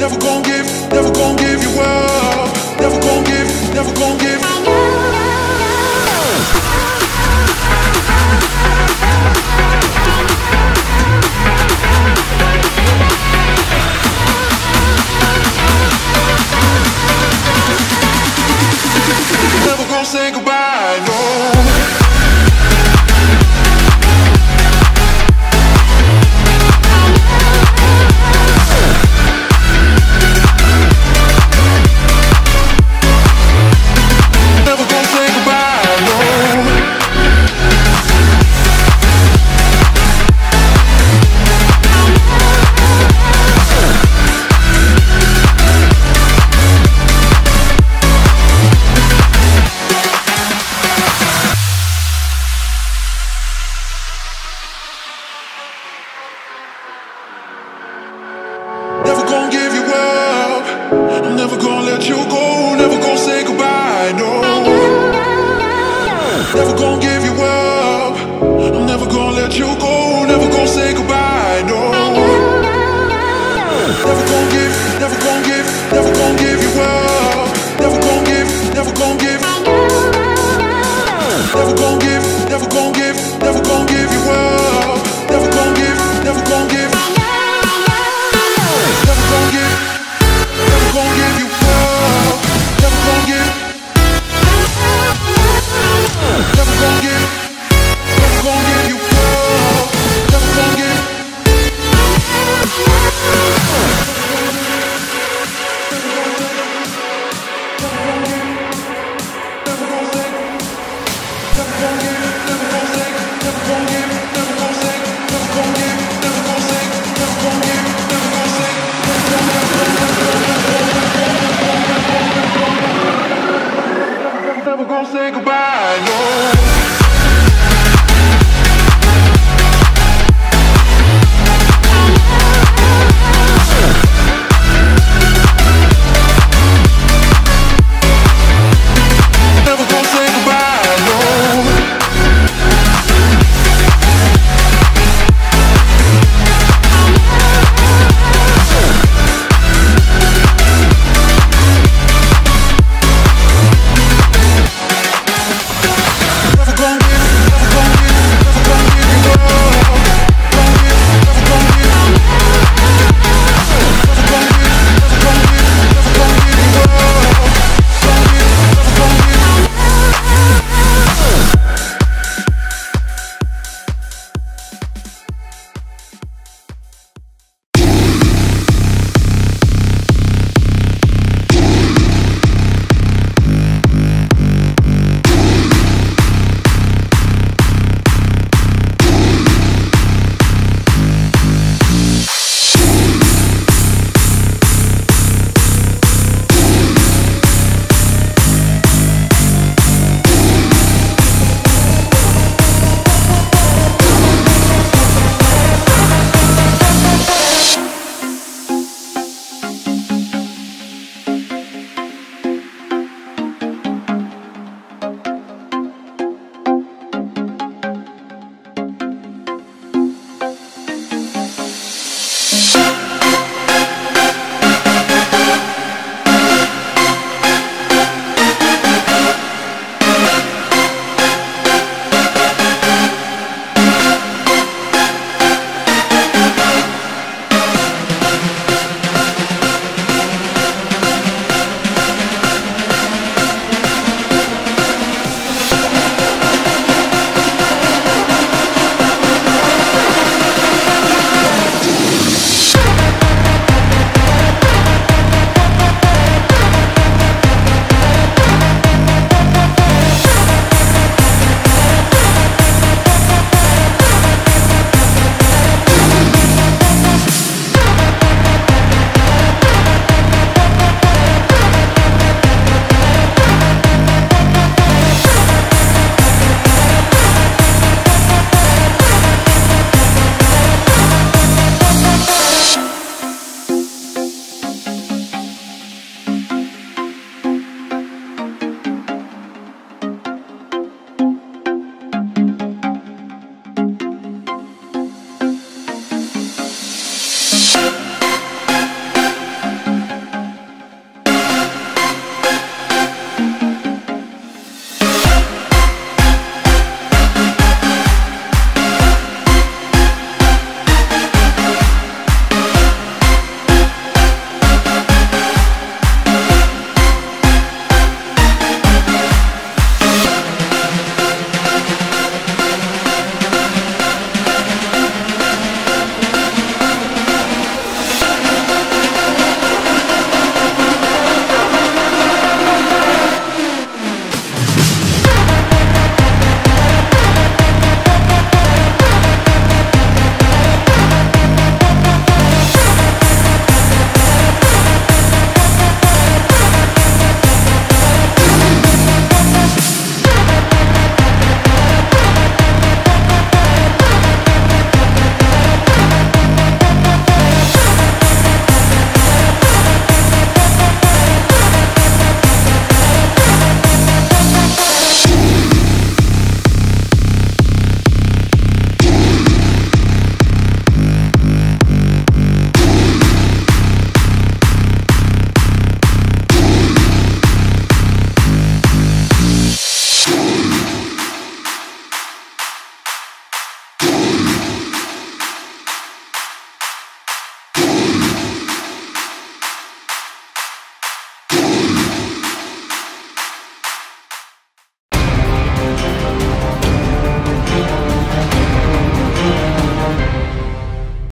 never gon' give, never gon' Never gonna give you up. I'm never gonna let you go. don't say goodbye, no.